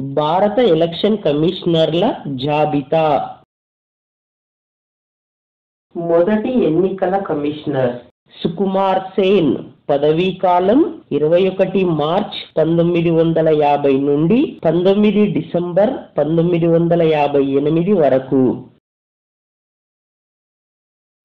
భారత ఎలక్షన్ కమిషనర్ల జాబితా. మొదటి ఎన్నికల కమిషనర్ సుకుమార్ సేన్ పదవీ కాలం ఇరవై ఒకటి మార్చ్ పంతొమ్మిది వందల యాభై నుండి పంతొమ్మిది డిసెంబర్ పంతొమ్మిది వందల యాభై ఎనిమిది వరకు.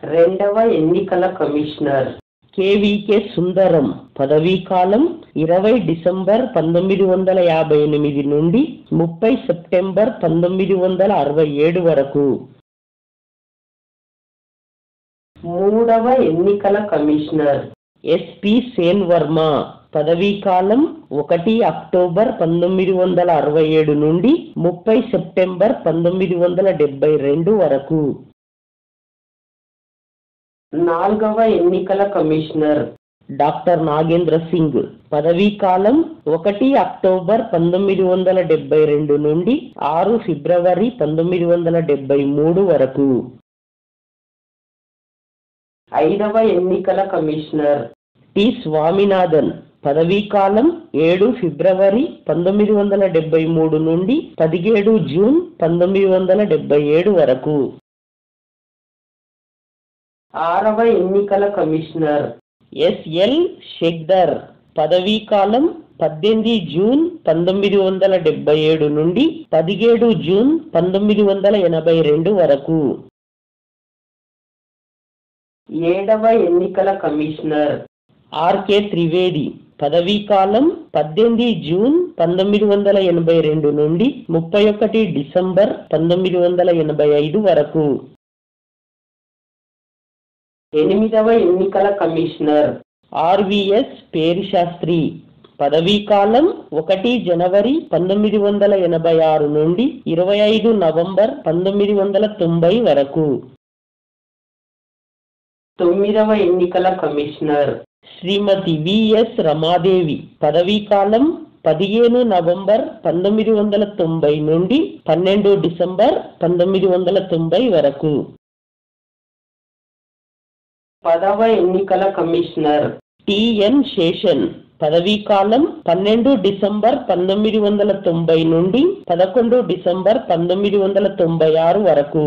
రెండవ ఎన్నికల కమిషనర్ కేవీకే సుందరం పదవీ కాలం ఇరవై డిసెంబర్ పంతొమ్మిది వందల యాభై ఎనిమిది నుండి ముప్పై సెప్టెంబర్ పంతొమ్మిది వందల అరవై ఏడు వరకు. మూడవ ఎన్నికల కమిషనర్ ఎస్పి సేన్ వర్మ పదవీ కాలం ఒకటి అక్టోబర్ పంతొమ్మిది వందల అరవై ఏడు నుండి ముప్పై సెప్టెంబర్ పంతొమ్మిది వందల డెబ్బై రెండు వరకు. నాలుగవ ఎన్నికల కమిషనర్ డాక్టర్ నాగేంద్ర సింగ్. పదవీ కాలం ఒకటి అక్టోబర్ పంతొమ్మిది వందల డెబ్బై రెండు నుండి ఆరు ఫిబ్రవరి పంతొమ్మిది వందల డెబ్బై మూడు వరకు. ఐదవ ఎన్నికల కమిషనర్ టి. స్వామినాథన్. పదవీ కాలం ఏడు ఫిబ్రవరి పంతొమ్మిది వందల డెబ్బై మూడు నుండి పదిహేడు జూన్ పంతొమ్మిది వందల డెబ్బై ఏడు వరకు. ఆరవ ఎన్నికల కమిషనర్ ఎస్ఎల్ షెగ్దర్ పదవీ కాలం పద్దెనిమిది జూన్ పంతొమ్మిది వందల డెబ్బై ఏడు నుండి పదిహేడు జూన్ పంతొమ్మిది వందల ఎనభై రెండు వరకు. ఏడవ ఎన్నికల కమిషనర్ ఆర్కే త్రివేది పదవీ కాలం పద్దెనిమిది జూన్ పంతొమ్మిది వందల ఎనభై రెండు నుండి ముప్పై ఒకటి డిసెంబర్ పంతొమ్మిది వందల ఎనభై ఐదు వరకు. ఎనిమిదవ ఎన్నికల కమిషనర్. ఆర్విఎస్ పేరిశాస్త్రి. పదవీ కాలం ఒకటి జనవరి పంతొమ్మిది వందల ఎనభై ఆరు నుండి ఇరవై ఐదు నవంబర్ పంతొమ్మిది వందల తొంభై వరకు. తొమ్మిదవ ఎన్నికల కమిషనర్. శ్రీమతి విఎస్ రమాదేవి. పదవీ కాలం పదిహేను నవంబర్ పంతొమ్మిది వందల తొంభై నుండి పన్నెండు డిసెంబర్ పంతొమ్మిది వందల తొంభై వరకు. పదవ ఎన్నికల కమిషనర్ టిఎన్ శేషన్. పదవీ కాలం పన్నెండు డిసెంబర్ పంతొమ్మిది వందల తొంభై నుండి పదకొండు డిసెంబర్ పంతొమ్మిది వందల తొంభై ఆరు వరకు.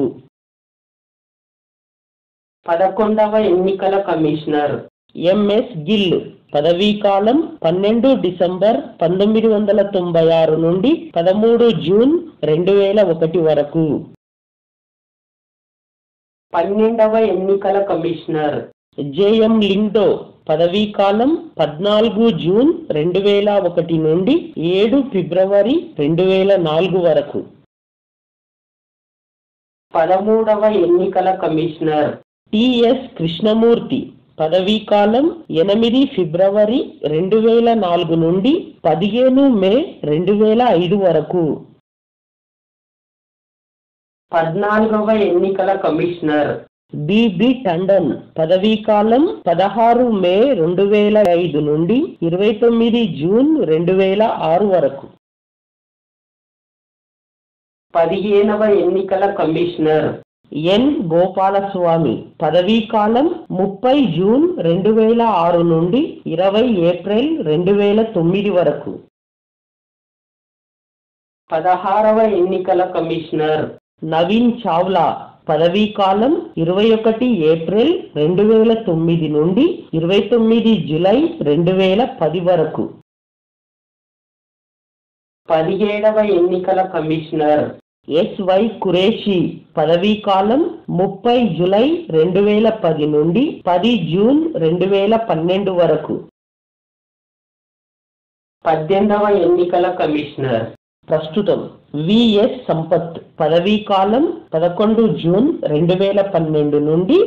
పదకొండవ ఎన్నికల కమిషనర్ ఎంఎస్ గిల్. పదవీ కాలం పన్నెండు డిసెంబర్ పంతొమ్మిది వందల తొంభై ఆరు నుండి పదమూడు జూన్ రెండు వేల ఒకటి వరకు. పన్నెండవ ఎన్నికల కమిషనర్. జేఎం లింగ్డో పదవీ కాలం పద్నాలుగు జూన్ రెండు వేల ఒకటి నుండి ఏడు ఫిబ్రవరి రెండు వేల నాలుగు వరకు. పదమూడవ ఎన్నికల కమిషనర్. టిఎస్ కృష్ణమూర్తి పదవీ కాలం ఎనిమిది ఫిబ్రవరి రెండు వేల నాలుగు నుండి పదిహేను మే రెండు వేల ఐదు వరకు. పద్నాలుగవ ఎన్నికల కమిషనర్ బిబి టండన్ పదవీ కాలం పదహారు మే రెండు వేల ఐదు నుండి ఇరవై తొమ్మిది జూన్ రెండు వేల ఆరు వరకు. పదిహేనవ ఎన్నికల కమిషనర్ ఎన్. గోపాలస్వామి పదవీ కాలం ముప్పై జూన్ రెండు వేల ఆరు నుండి ఇరవై ఏప్రిల్ రెండు వేల తొమ్మిది వరకు. పదహారవ ఎన్నికల కమిషనర్ నవీన్ చావ్లా పదవీ కాలం ఇరవై ఒకటి ఏప్రిల్ రెండు వేల తొమ్మిది నుండి ఇరవై తొమ్మిది జులై రెండు వేల పది వరకు. పదిహేడవ ఎన్నికల కమిషనర్. ఎస్వై కురేషి పదవీ కాలం ముప్పై జులై రెండు వేల పది నుండి పది జూన్ రెండు వేల పన్నెండు వరకు. పద్దెనిమిదవ ఎన్నికల కమిషనర్. ప్రస్తుతం విఎస్ సంపత్ పదవీ కాలం పదకొండు జూన్ రెండు వేల పన్నెండు నుండి